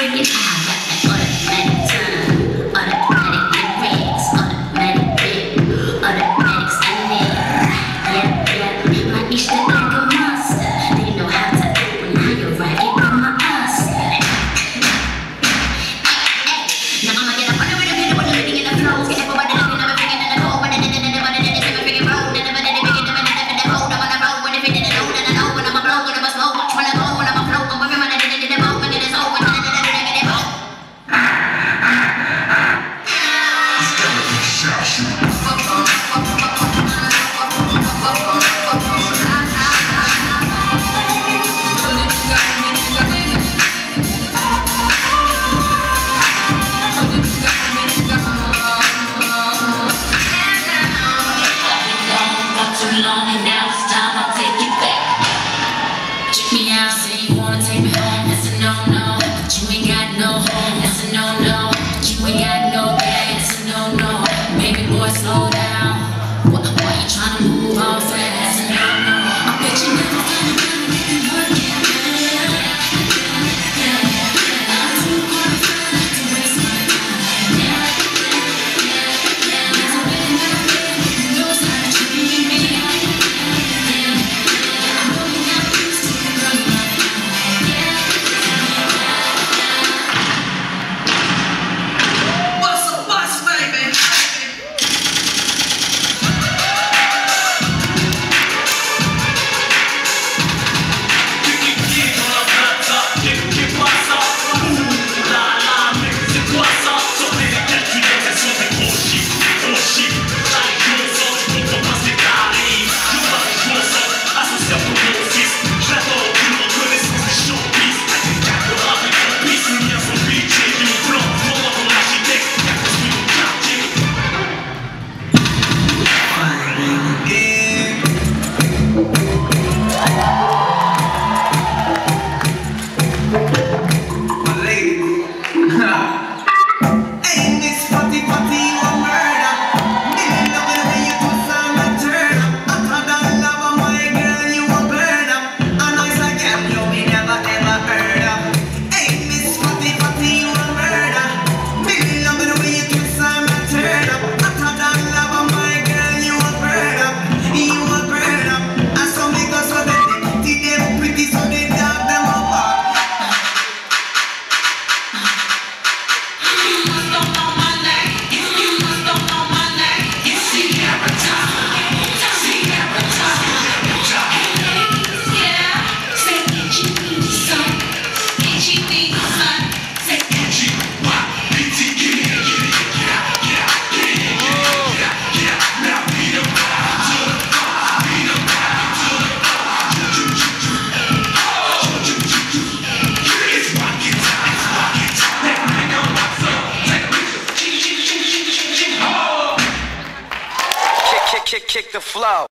Itu. It's a no-no. kick, kick the flow.